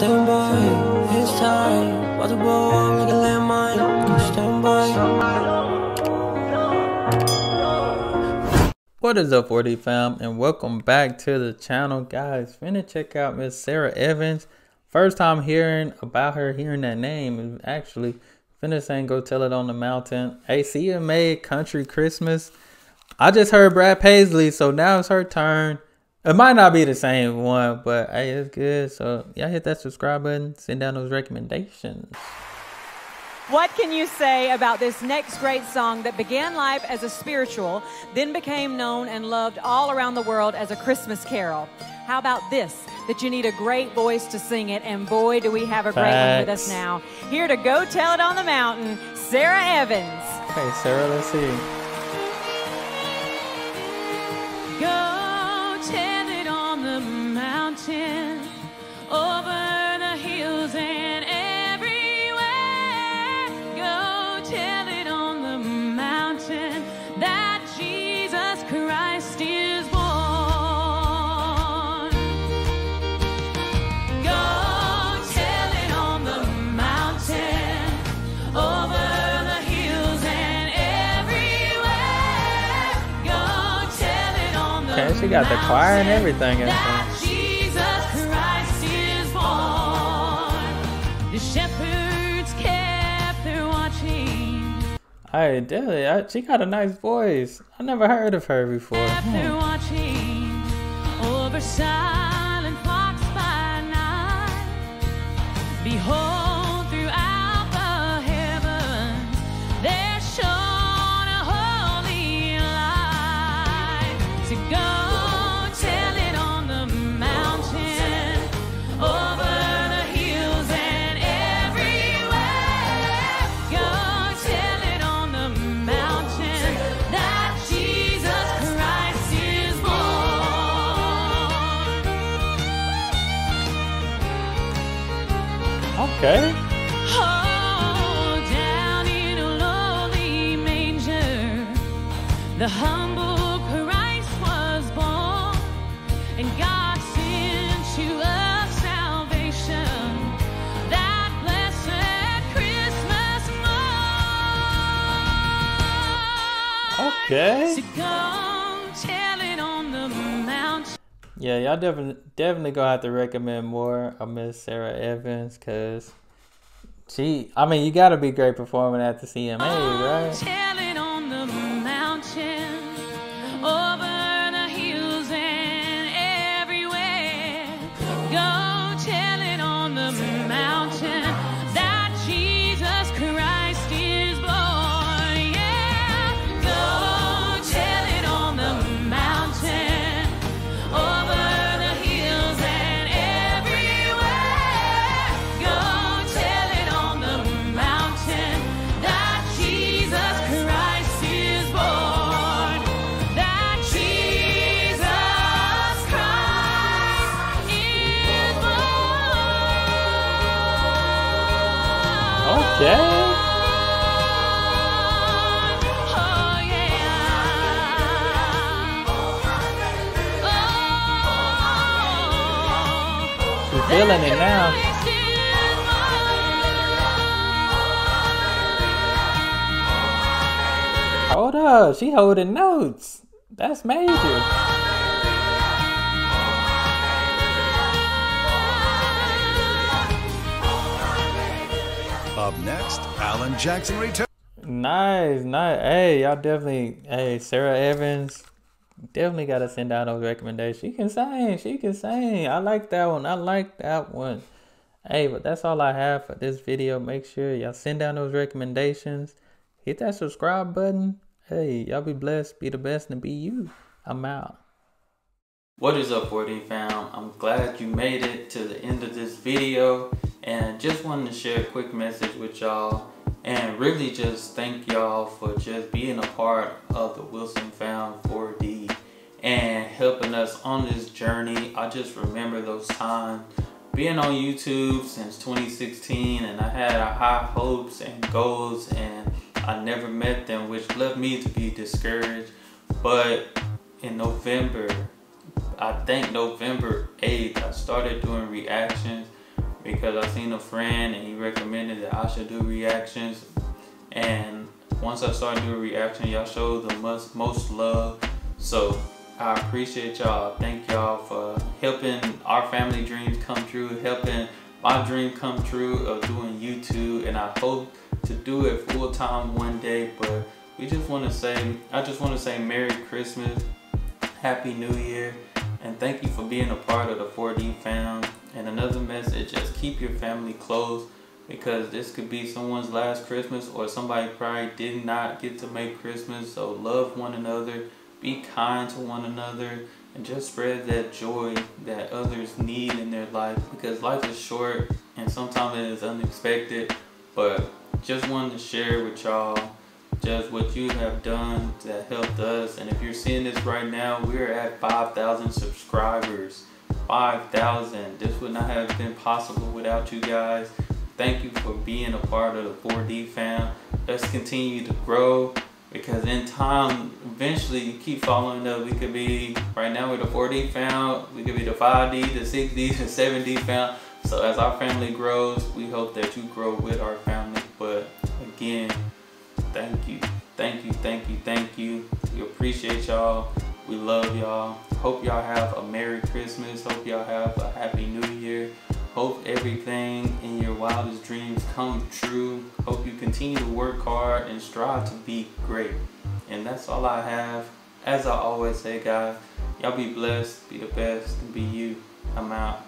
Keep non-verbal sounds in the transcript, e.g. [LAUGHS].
stand by. It's time. The ball like a landmine. Stand by. What is up, 4D fam, and welcome back to the channel, guys. Finna check out Miss Sara Evans. First time hearing about her, hearing that name is actually finna saying go tell it on the mountain. Hey, CMA Country Christmas. I just heard Brad Paisley, so now it's her turn. It might not be the same one, but hey, it's good. So y'all hit that subscribe button, send down those recommendations. What can you say about this next great song that began life as a spiritual, then became known and loved all around the world as a Christmas carol? How about this? That you need a great voice to sing it, and boy, do we have a great one with us now. Here to go tell it on the mountain, Sara Evans. Okay, Sara, let's see. Okay, she got the choir and everything in that there. Jesus Christ is born. The shepherds kept their watching, Hey, Dilly, I, she got a nice voice. I never heard of her before. Hmm. Okay. Oh, down in a lowly manger, the humble Christ was born, and God sent you a salvation. That blessed Christmas morn. Okay. So Yeah, y'all definitely definitely gonna have to recommend more of Miss Sara Evans because she. I mean, you gotta be great performing at the CMA, oh, right? Yeah. Feeling it now. Hold up, she holding notes. That's major. Next, Alan Jackson returns. Nice, nice. Hey, y'all definitely. Hey, Sara Evans, definitely gotta send out those recommendations. She can sing. She can sing. I like that one. I like that one. Hey, but that's all I have for this video. Make sure y'all send down those recommendations. Hit that subscribe button. Hey, y'all be blessed. Be the best and be you. I'm out. What is up 4D fam? I'm glad you made it to the end of this video and just wanted to share a quick message with y'all. And really just thank y'all for just being a part of the Wilson Fam 4D and helping us on this journey. I just remember those times being on YouTube since 2016 and I had high hopes and goals and I never met them which led me to be discouraged. But in November I think November 8th, I started doing reactions because I seen a friend and he recommended that I should do reactions. And once I started doing reaction, y'all showed the most most love. So I appreciate y'all. Thank y'all for helping our family dreams come true, helping my dream come true of doing YouTube. And I hope to do it full time one day. But we just want to say, I just want to say Merry Christmas, Happy New Year, and thank you for being a part of the 4D fam. And another message, just keep your family close because this could be someone's last Christmas or somebody probably did not get to make Christmas. So love one another be kind to one another and just spread that joy that others need in their life because life is short and sometimes it is unexpected. But just wanted to share with y'all just what you have done that helped us. And if you're seeing this right now we're at 5,000 subscribers 5,000 this would not have been possible without you guys thank you for being a part of the 4D fam let's continue to grow because in time, eventually you keep following up. We could be, right now we're the 4D found, we could be the 5D, the 6D, [LAUGHS] the 7D found. So as our family grows, we hope that you grow with our family. But again, thank you, thank you, thank you, thank you. We appreciate y'all. We love y'all. Hope y'all have a Merry Christmas. Hope y'all have a Happy New Year. Hope everything in your wildest dreams come true. Hope you continue to work hard and strive to be great. And that's all I have. As I always say, guys, y'all be blessed, be the best, and be you. I'm out.